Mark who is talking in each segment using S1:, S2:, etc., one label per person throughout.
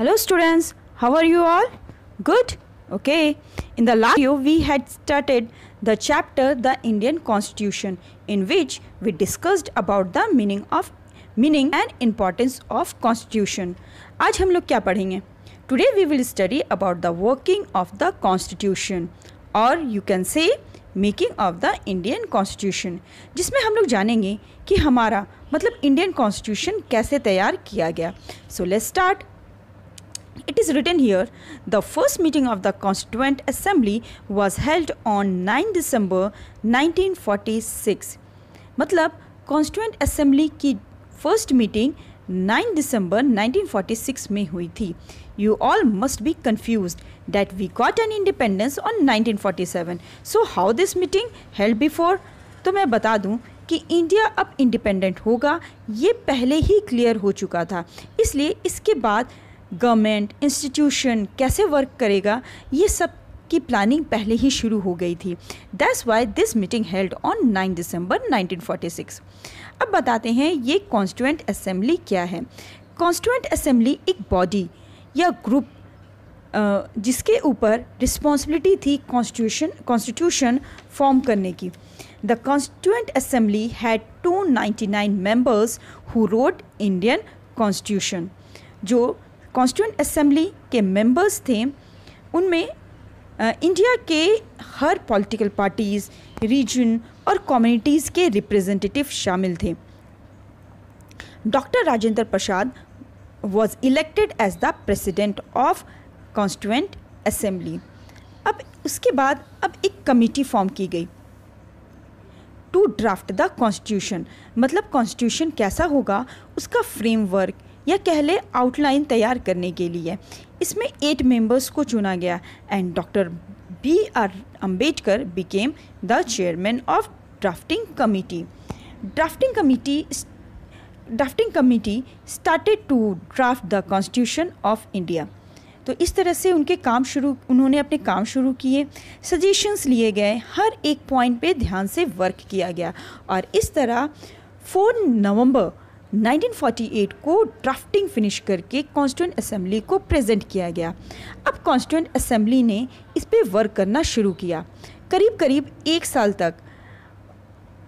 S1: Hello students, how are you all? Good? Okay. In the last video we had started the chapter The Indian Constitution in which we discussed about the meaning of meaning and importance of constitution. आज हम लोग क्या पढ़ेंगे Today we will study about the working of the constitution or you can say making of the Indian constitution जिसमें हम लोग जानेंगे कि हमारा मतलब इंडियन कॉन्स्टिट्यूशन कैसे तैयार किया गया so let's start It is written here, the first meeting of the Constituent Assembly was held on 9 December 1946. मतलब कॉन्स्टिट्यूंट असेंबली की फ़र्स्ट मीटिंग 9 दिसंबर 1946 में हुई थी। You all must be confuse that we got an independence on 1947 so how this meeting held before तो मैं बता दूँ कि इंडिया अब इंडिपेंडेंट होगा। ये पहले ही क्लियर हो चुका था। इसलिए इसके बाद गवर्नमेंट, इंस्टीट्यूशन कैसे वर्क करेगा, ये सब की प्लानिंग पहले ही शुरू हो गई थी। That's why this meeting held on 9 December 1946 अब बताते हैं ये कॉन्स्टिट्यूंट असेंबली क्या है। कॉन्स्टिट्यूंट असेंबली एक बॉडी या ग्रुप जिसके ऊपर रिस्पॉन्सिबिलिटी थी कॉन्स्टिट्यूशन कॉन्स्टिट्यूशन फॉर्म करने की। The constituent assembly had 299 members who wrote Indian constitution जो कॉन्स्टिट्यूंट असेंबली के मेंबर्स थे। उनमें इंडिया के हर पॉलिटिकल पार्टीज़, रीजन और कम्युनिटीज़ के रिप्रेजेंटेटिव शामिल थे। Doctor Rajendra Prasad was elected as the president of constituent assembly अब उसके बाद, अब एक कमेटी फॉर्म की गई। टू ड्राफ्ट द कॉन्स्टिट्यूशन मतलब कॉन्स्टिट्यूशन कैसा होगा? उसका फ्रेमवर्क या कह ले आउटलाइन तैयार करने के लिए। इसमें एट मेंबर्स को चुना गया and doctor B R Ambedkar became the chairman of drafting committee drafting committee drafting committee started to draft the constitution of India तो इस तरह से उनके काम शुरू, उन्होंने अपने काम शुरू किए। सजेशंस लिए गए। हर एक पॉइंट पे ध्यान से वर्क किया गया। और इस तरह 4 नवंबर 1948 को ड्राफ्टिंग फिनिश करके कॉन्स्टिट्यूंट असेंबली को प्रेजेंट किया गया। अब कॉन्स्टिट्यूंट असेंबली ने इस पर वर्क करना शुरू किया। करीब करीब एक साल तक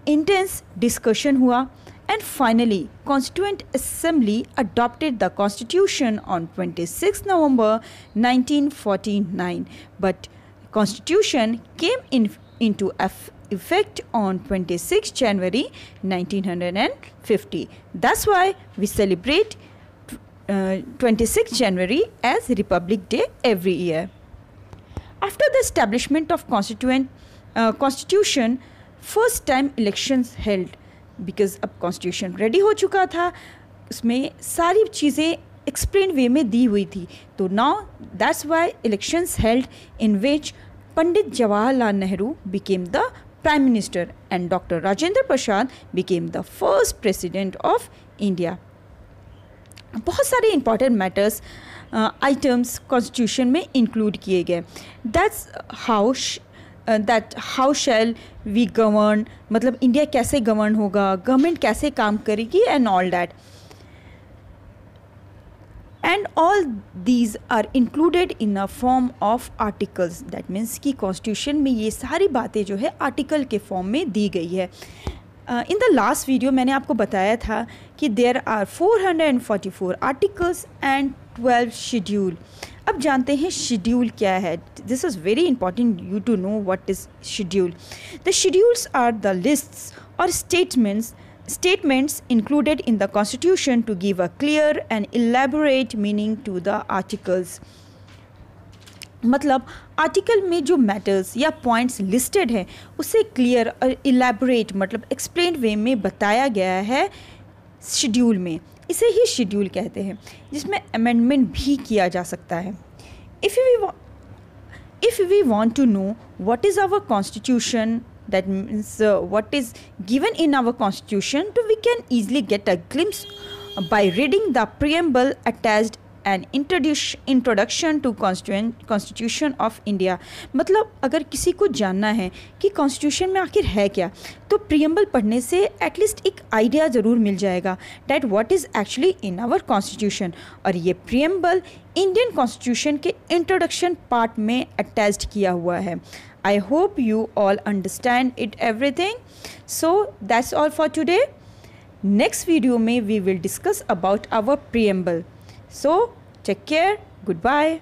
S1: इंटेंस डिस्कशन हुआ and finally constituent assembly adopted the constitution on 26 november 1949 but constitution came in into effect on 26 January 1950. That's why we celebrate uh, 26 January as Republic Day every year. After the establishment of constituent uh, constitution, first time elections held because अब constitution ready हो चुका था उसमें सारी चीज़ें explain वे में दी हुई थी तो now that's why elections held in which Pandit Jawaharlal Nehru became the Prime Minister and Dr. Rajendra Prasad became the first President of India. बहुत सारे इंपॉर्टेंट मैटर्स आइटम्स कॉन्स्टिट्यूशन में इंक्लूड किए गए that's how that how shall we govern मतलब India कैसे govern होगा government कैसे काम करेगी and all that and all these are included in a form of articles that means कि कॉन्स्टिट्यूशन में ये सारी बातें जो है आर्टिकल के फॉर्म में दी गई है। इन द लास्ट वीडियो मैंने आपको बताया था कि there are 444 articles and 12 schedule अब जानते हैं शेड्यूल क्या है? This is very important you to know what is schedule the schedules are the lists और statements statements included in the constitution to give a clear and elaborate meaning to the articles. मतलब article में जो matters या points listed हैं, उसे clear और elaborate मतलब explain वे में बताया गया है शेड्यूल में। इसे ही शेड्यूल कहते हैं, जिसमें अमेंडमेंट भी किया जा सकता है। If we if we want to know what is our constitution that means uh, what is given in our constitution we can easily get a glimpse by reading the preamble attached an introduction to constitution of India मतलब अगर किसी को जानना है कि constitution में आखिर है क्या तो प्रियम्बल पढ़ने से एटलीस्ट एक आइडिया ज़रूर मिल जाएगा that what is actually in our constitution और ये प्रियम्बल इंडियन कॉन्स्टिट्यूशन के इंट्रोडक्शन पार्ट में अटैच्ड किया हुआ है। I hope you all understand it everything. So that's all for today. Next video may we will discuss about our preamble. So take care. Goodbye.